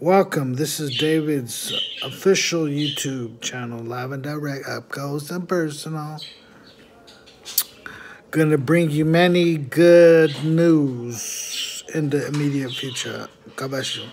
Welcome. This is David's official YouTube channel, live and direct, up close and personal. Gonna bring you many good news in the immediate future. God bless you.